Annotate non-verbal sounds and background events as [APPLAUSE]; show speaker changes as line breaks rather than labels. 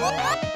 Whoa! [LAUGHS]